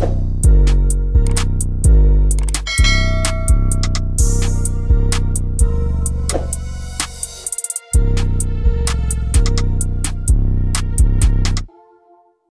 you